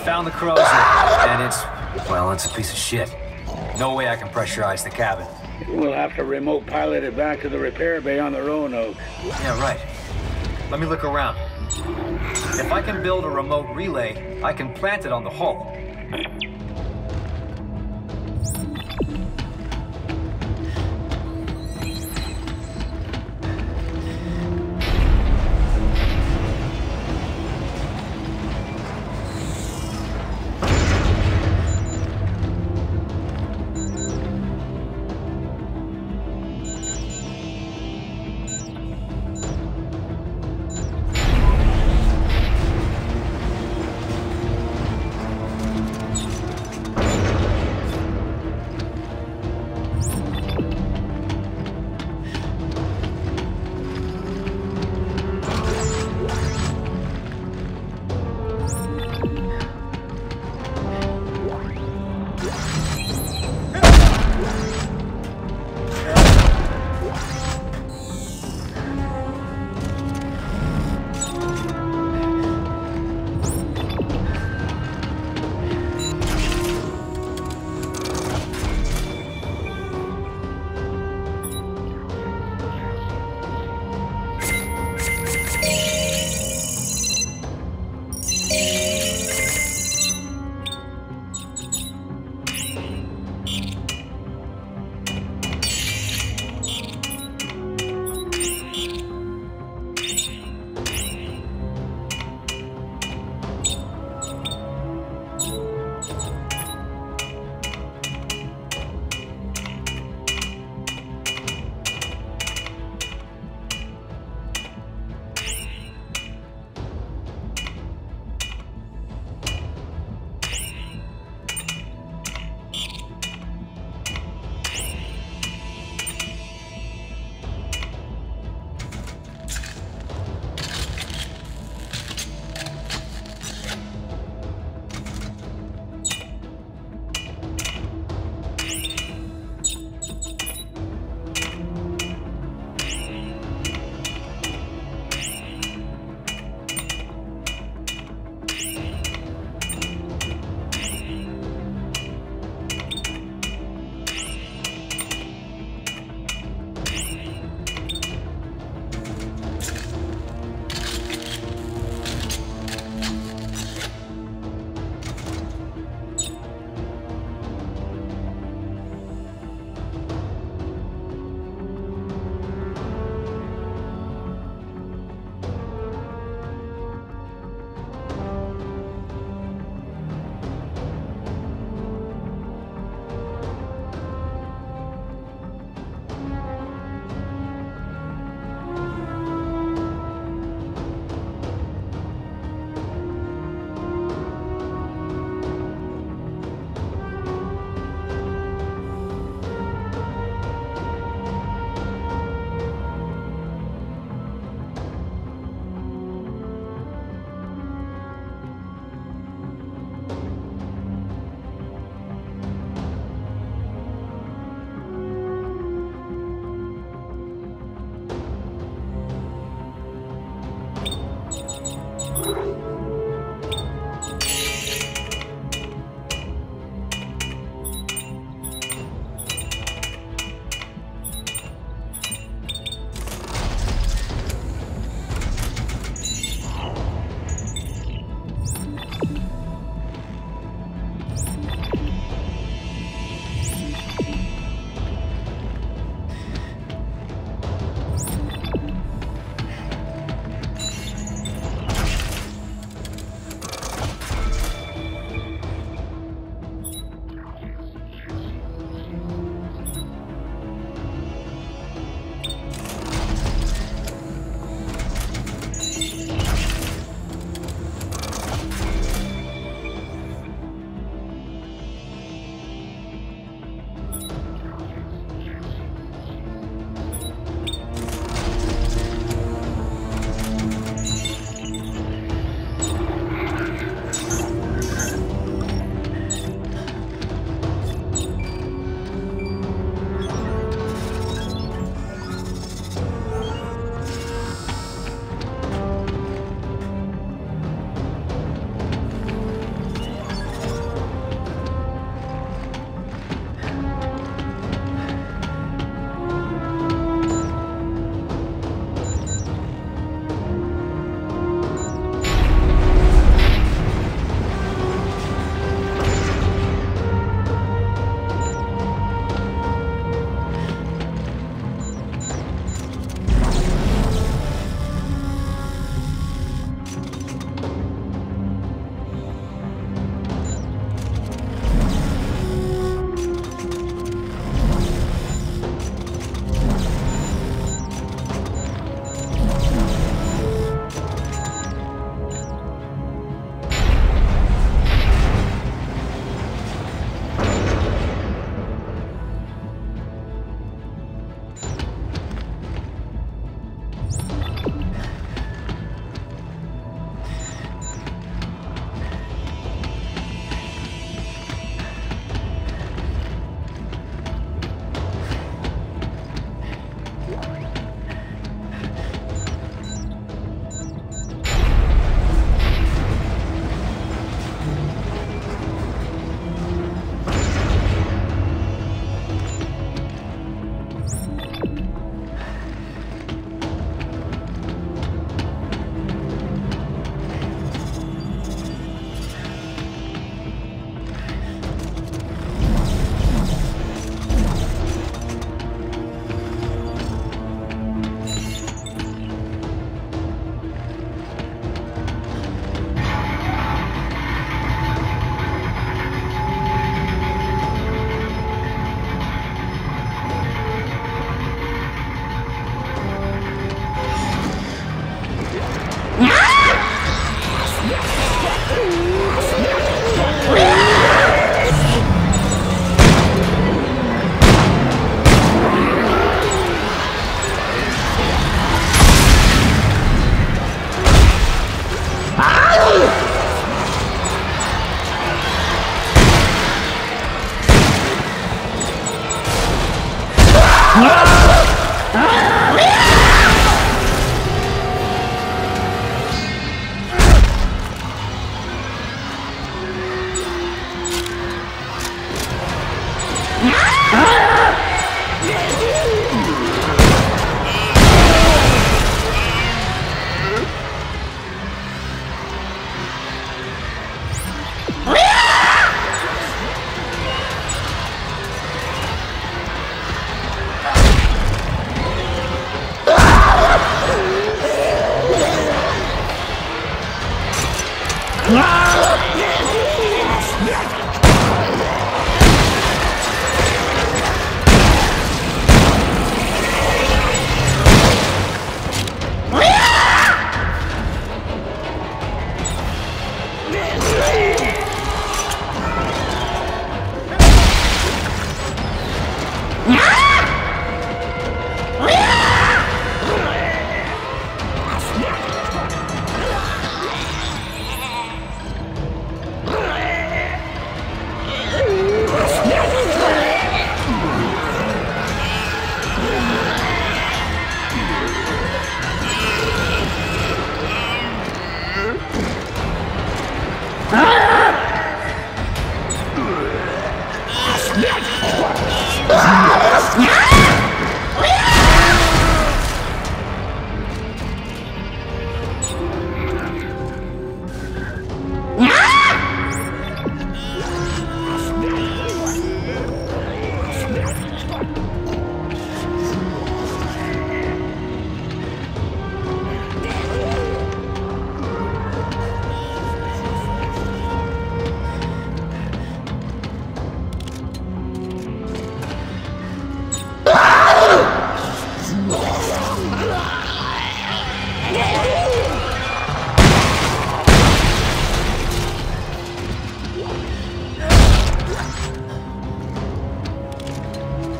found the cruiser, and it's, well, it's a piece of shit. No way I can pressurize the cabin. We'll have to remote pilot it back to the repair bay on the Roanoke. Yeah, right. Let me look around. If I can build a remote relay, I can plant it on the hull.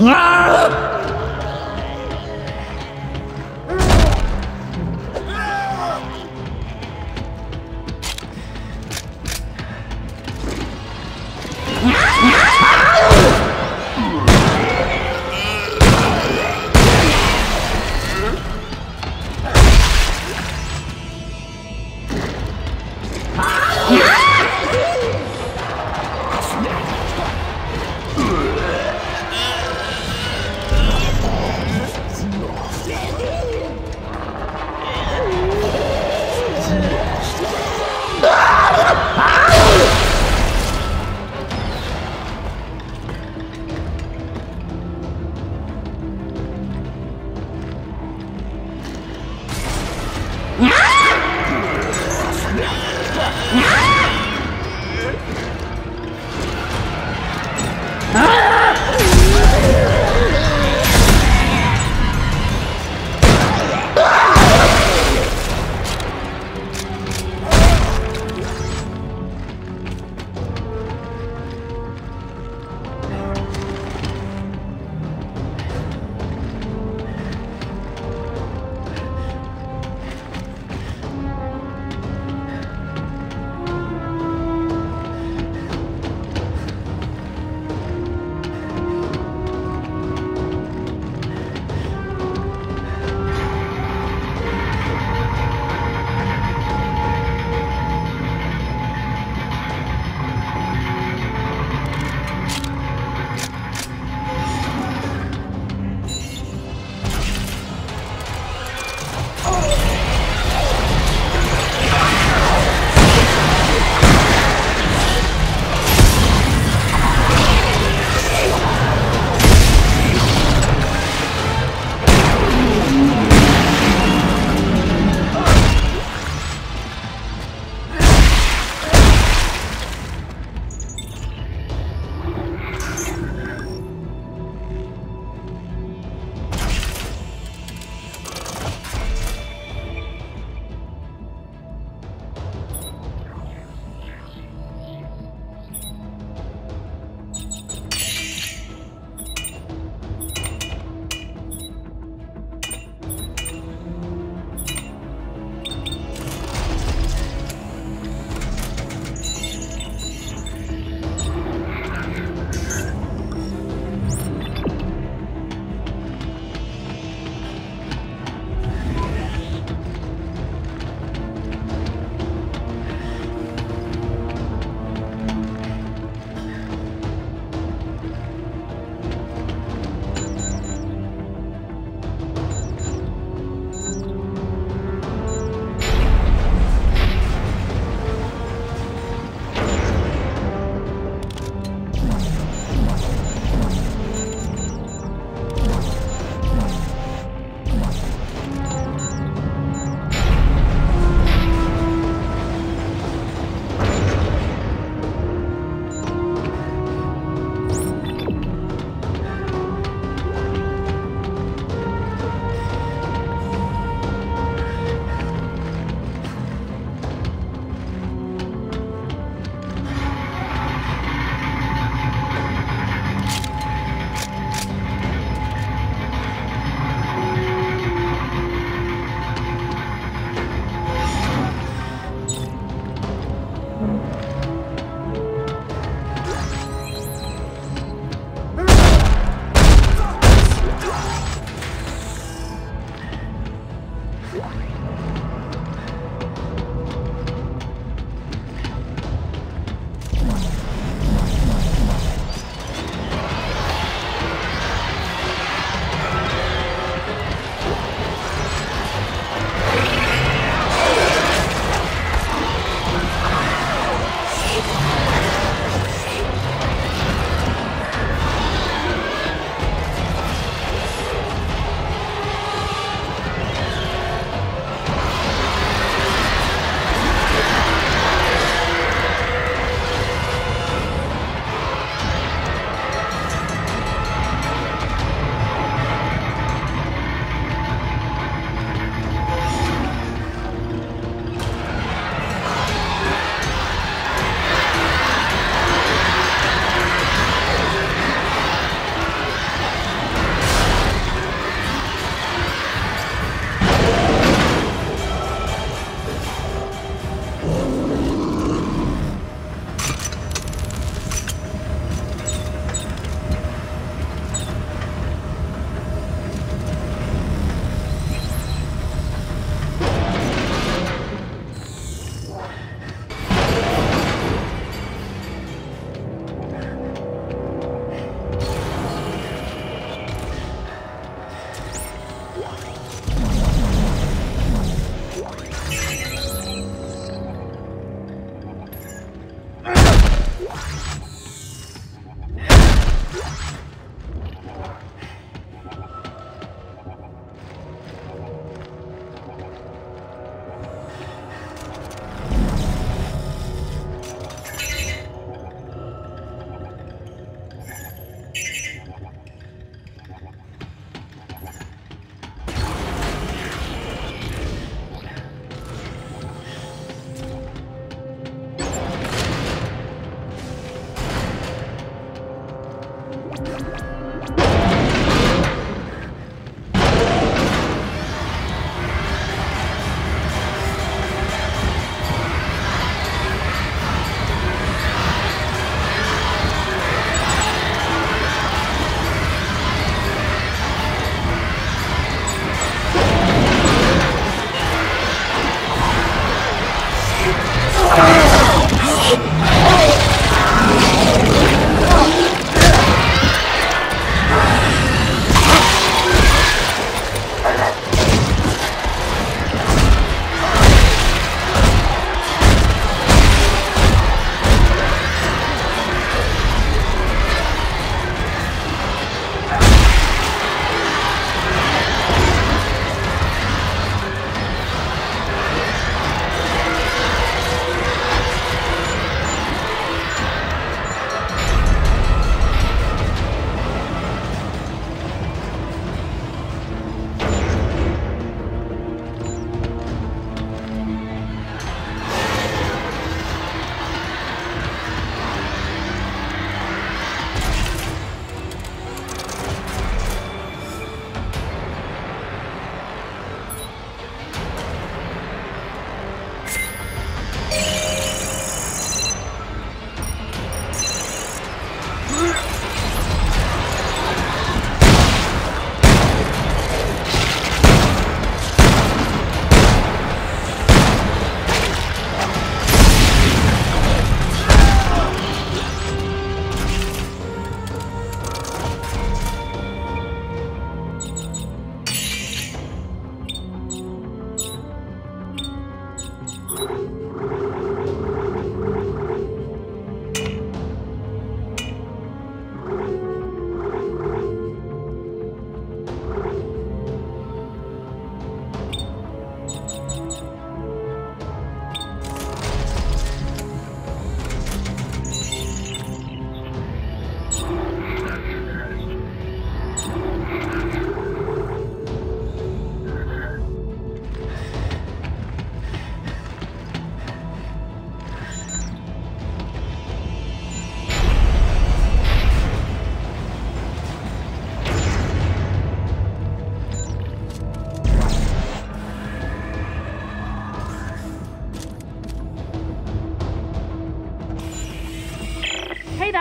Ngáp!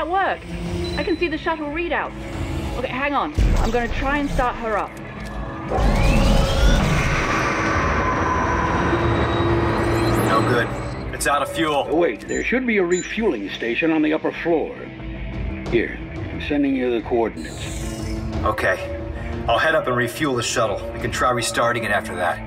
Okay, that. I can see the shuttle readouts. Okay, hang on. I'm gonna try and start her up. No good. It's out of Oh, fuel. wait, there should be a refueling station on the upper floor. Here, I'm sending you the coordinates. Okay. I'll head up and refuel the shuttle. We can try restarting it after that.